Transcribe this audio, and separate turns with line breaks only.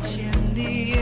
千里